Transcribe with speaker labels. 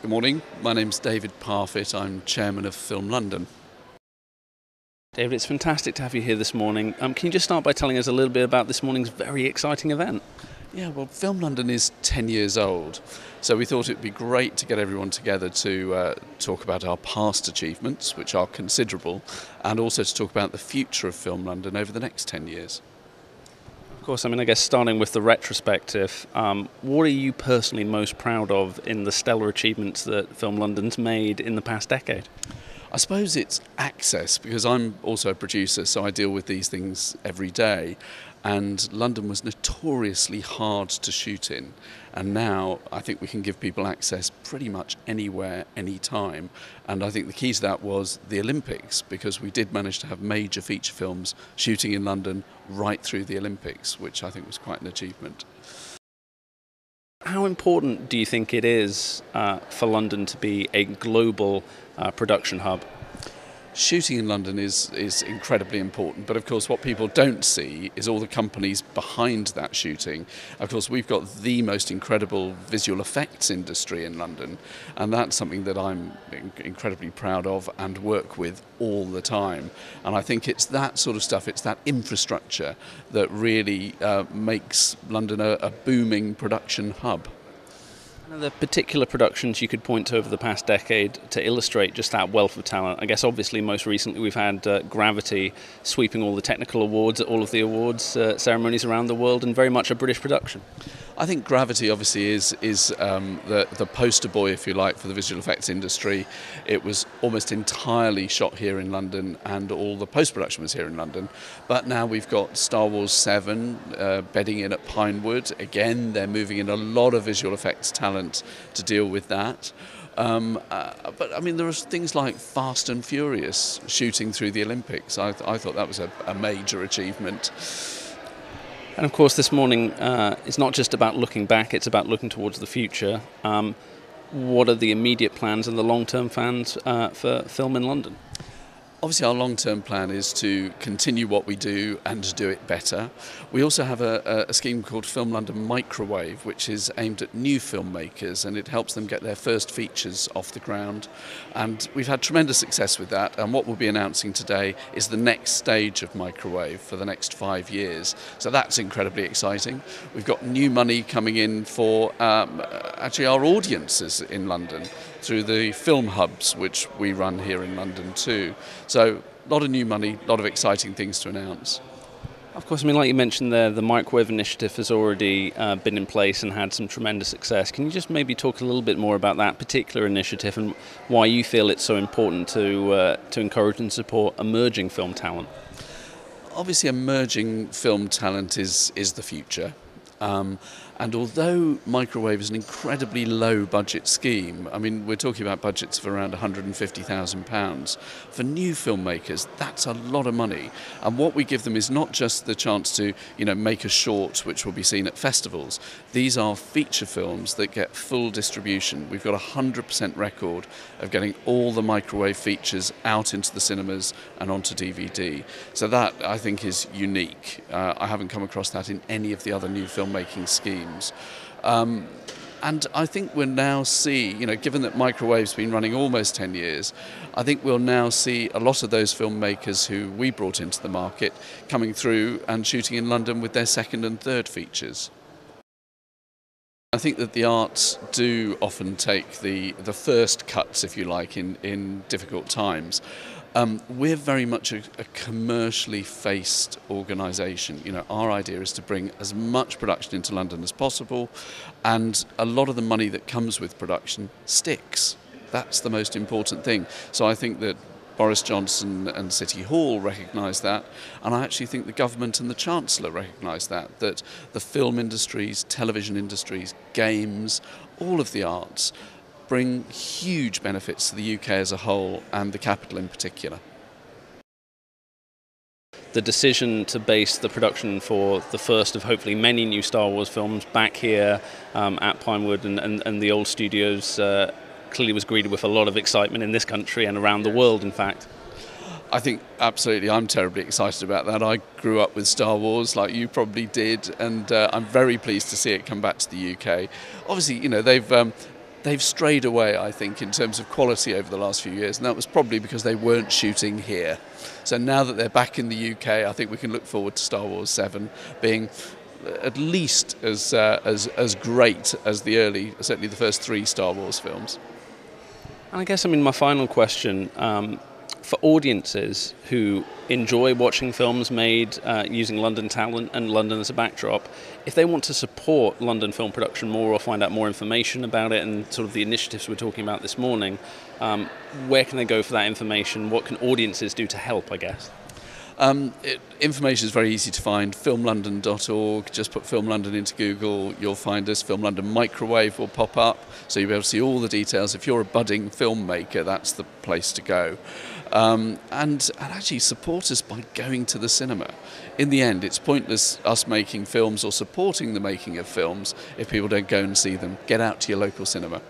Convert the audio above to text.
Speaker 1: Good morning. My name's David Parfitt. I'm chairman of Film London.
Speaker 2: David, it's fantastic to have you here this morning. Um, can you just start by telling us a little bit about this morning's very exciting event?
Speaker 1: Yeah, well, Film London is 10 years old, so we thought it would be great to get everyone together to uh, talk about our past achievements, which are considerable, and also to talk about the future of Film London over the next 10 years.
Speaker 2: Course, I mean, I guess starting with the retrospective, um, what are you personally most proud of in the stellar achievements that Film London's made in the past decade?
Speaker 1: I suppose it's access because I'm also a producer, so I deal with these things every day. And London was notoriously hard to shoot in. And now I think we can give people access pretty much anywhere, anytime. And I think the key to that was the Olympics because we did manage to have major feature films shooting in London right through the Olympics, which I think was quite an achievement.
Speaker 2: How important do you think it is uh, for London to be a global uh, production hub?
Speaker 1: Shooting in London is, is incredibly important, but of course, what people don't see is all the companies behind that shooting. Of course, we've got the most incredible visual effects industry in London, and that's something that I'm incredibly proud of and work with all the time. And I think it's that sort of stuff, it's that infrastructure that really uh, makes London a, a booming production hub.
Speaker 2: There particular productions you could point to over the past decade to illustrate just that wealth of talent? I guess obviously most recently we've had uh, Gravity sweeping all the technical awards at all of the awards uh, ceremonies around the world and very much a British production.
Speaker 1: I think Gravity obviously is is um, the the poster boy, if you like, for the visual effects industry. It was almost entirely shot here in London, and all the post production was here in London. But now we've got Star Wars Seven uh, bedding in at Pinewood. Again, they're moving in a lot of visual effects talent to deal with that. Um, uh, but I mean, there are things like Fast and Furious shooting through the Olympics. I, th- I thought that was a, a major achievement.
Speaker 2: And of course, this morning uh, it's not just about looking back, it's about looking towards the future. Um, what are the immediate plans and the long term plans uh, for film in London?
Speaker 1: Obviously, our long term plan is to continue what we do and do it better. We also have a, a, scheme called Film London Microwave, which is aimed at new filmmakers and it helps them get their first features off the ground. And we've had tremendous success with that. And what we'll be announcing today is the next stage of Microwave for the next five years. So that's incredibly exciting. We've got new money coming in for um, actually our audiences in London through the film hubs, which we run here in London too. So, a lot of new money, a lot of exciting things to announce.
Speaker 2: Of course, I mean, like you mentioned there, the microwave initiative has already uh, been in place and had some tremendous success. Can you just maybe talk a little bit more about that particular initiative and why you feel it's so important to uh, to encourage and support emerging film talent?
Speaker 1: Obviously, emerging film talent is is the future. Um, and although Microwave is an incredibly low budget scheme, I mean, we're talking about budgets of around £150,000, for new filmmakers, that's a lot of money. And what we give them is not just the chance to, you know, make a short which will be seen at festivals. These are feature films that get full distribution. We've got a 100% record of getting all the microwave features out into the cinemas and onto DVD. So that, I think, is unique. Uh, I haven't come across that in any of the other new filmmaking schemes. Um, and I think we'll now see, you know, given that microwave's been running almost 10 years, I think we'll now see a lot of those filmmakers who we brought into the market coming through and shooting in London with their second and third features. I think that the arts do often take the, the first cuts, if you like, in, in difficult times. Um, we're very much a, a commercially faced organisation. You know, our idea is to bring as much production into London as possible, and a lot of the money that comes with production sticks. That's the most important thing. So I think that Boris Johnson and City Hall recognise that, and I actually think the government and the Chancellor recognise that, that the film industries, television industries, games, all of the arts bring huge benefits to the UK as a whole and the capital in particular.
Speaker 2: The decision to base the production for the first of hopefully many new Star Wars films back here um, at Pinewood and, and, and, the old studios uh, clearly was greeted with a lot of excitement in this country and around the world, in fact.
Speaker 1: I think absolutely, I'm terribly excited about that. I grew up with Star Wars, like you probably did, and uh, I'm very pleased to see it come back to the UK. Obviously, you know they've um, they've strayed away, I think, in terms of quality over the last few years, and that was probably because they weren't shooting here. So now that they're back in the UK, I think we can look forward to Star Wars 7 being at least as, uh, as, as great as the early, certainly the first three Star Wars films.
Speaker 2: And I guess, I mean, my final question um, for audiences who enjoy watching films made uh, using London talent and London as a backdrop, if they want to support London film production more or find out more information about it and sort of the initiatives we're talking about this morning, um, where can they go for that information? What can audiences do to help, I guess?
Speaker 1: Um, it, information is very easy to find. Filmlondon.org. Just put Film London into Google, you'll find us. Film London Microwave will pop up, so you'll be able to see all the details. If you're a budding filmmaker, that's the place to go. Um, and, and actually support us by going to the cinema. In the end, it's pointless us making films or supporting the making of films if people don't go and see them. Get out to your local cinema.